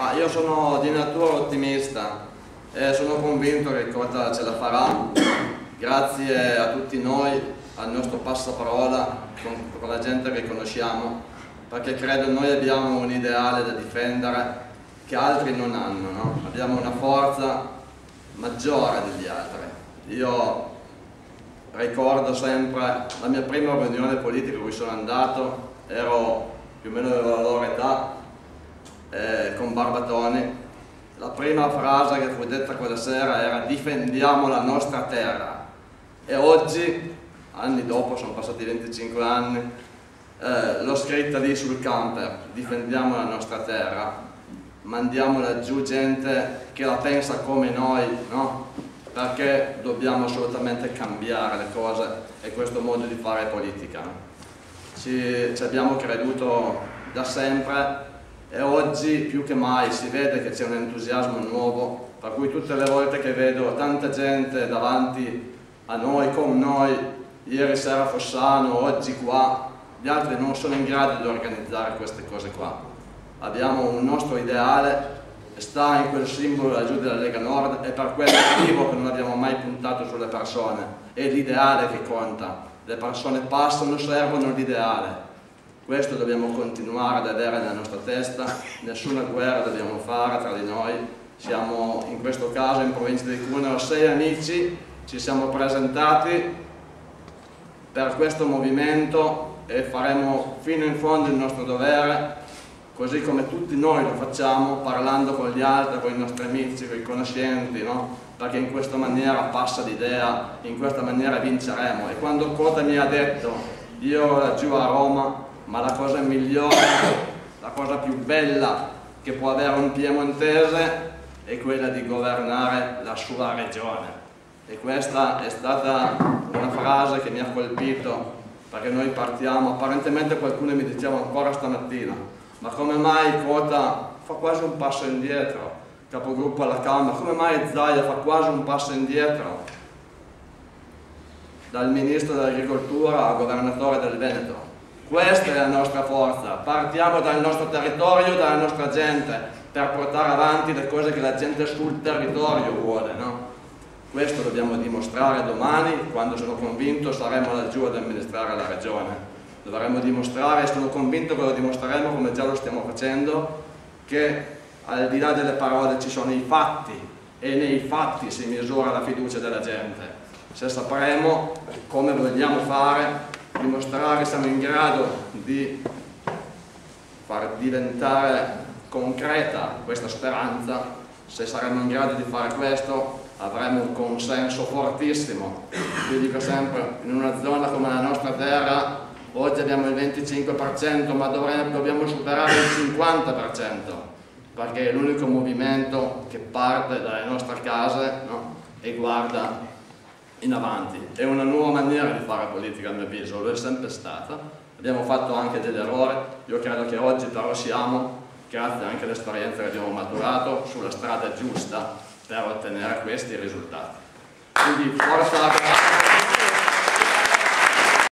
Ma io sono di natura ottimista e sono convinto che Cota ce la farà grazie a tutti noi, al nostro passaparola, con, con la gente che conosciamo, perché credo noi abbiamo un ideale da difendere che altri non hanno, no? abbiamo una forza maggiore degli altri. Io ricordo sempre la mia prima riunione politica in cui sono andato, ero più o meno della loro età, eh, con Barbatoni, la prima frase che fu detta quella sera era difendiamo la nostra terra e oggi, anni dopo, sono passati 25 anni, eh, l'ho scritta lì sul camper, difendiamo la nostra terra, mandiamo laggiù gente che la pensa come noi, no? perché dobbiamo assolutamente cambiare le cose e questo modo di fare politica. Ci, ci abbiamo creduto da sempre e oggi più che mai si vede che c'è un entusiasmo nuovo, per cui tutte le volte che vedo tanta gente davanti a noi, con noi, ieri sera a Fossano, oggi qua, gli altri non sono in grado di organizzare queste cose qua. Abbiamo un nostro ideale, sta in quel simbolo laggiù della Lega Nord e per quello motivo che non abbiamo mai puntato sulle persone, è l'ideale che conta. Le persone passano, servono l'ideale questo dobbiamo continuare ad avere nella nostra testa, nessuna guerra dobbiamo fare tra di noi, siamo in questo caso in provincia di Cuneo sei amici, ci siamo presentati per questo movimento e faremo fino in fondo il nostro dovere, così come tutti noi lo facciamo, parlando con gli altri, con i nostri amici, con i conoscenti, no? perché in questa maniera passa l'idea, in questa maniera vinceremo. E quando Cota mi ha detto, io laggiù a Roma ma la cosa migliore, la cosa più bella che può avere un piemontese è quella di governare la sua regione. E questa è stata una frase che mi ha colpito, perché noi partiamo, apparentemente qualcuno mi diceva ancora stamattina, ma come mai Cota fa quasi un passo indietro, capogruppo alla Camera, come mai Zaia fa quasi un passo indietro dal Ministro dell'Agricoltura al Governatore del Veneto? Questa è la nostra forza, partiamo dal nostro territorio, dalla nostra gente, per portare avanti le cose che la gente sul territorio vuole. No? Questo dobbiamo dimostrare domani, quando sono convinto saremo laggiù ad amministrare la regione. Dovremmo dimostrare, e sono convinto che lo dimostreremo come già lo stiamo facendo, che al di là delle parole ci sono i fatti e nei fatti si misura la fiducia della gente. Se sapremo come vogliamo fare dimostrare che siamo in grado di far diventare concreta questa speranza, se saremo in grado di fare questo avremo un consenso fortissimo. Io dico sempre, in una zona come la nostra terra, oggi abbiamo il 25%, ma dovremmo, dobbiamo superare il 50%, perché è l'unico movimento che parte dalle nostre case no? e guarda in avanti. È una nuova maniera di fare politica a mio avviso, lo è sempre stata. Abbiamo fatto anche degli errori, io credo che oggi però siamo, grazie anche all'esperienza che abbiamo maturato, sulla strada giusta per ottenere questi risultati. Quindi forza!